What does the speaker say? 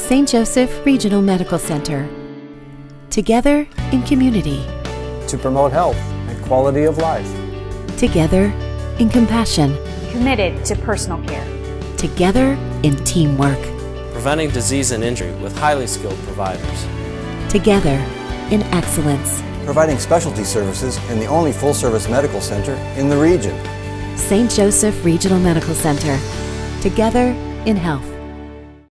St. Joseph Regional Medical Center. Together in community. To promote health and quality of life. Together in compassion. Committed to personal care. Together in teamwork. Preventing disease and injury with highly skilled providers. Together in excellence. Providing specialty services in the only full service medical center in the region. St. Joseph Regional Medical Center. Together in health.